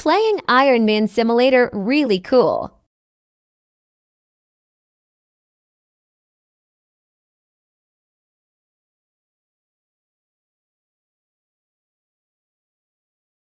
Playing Iron Man Simulator really cool.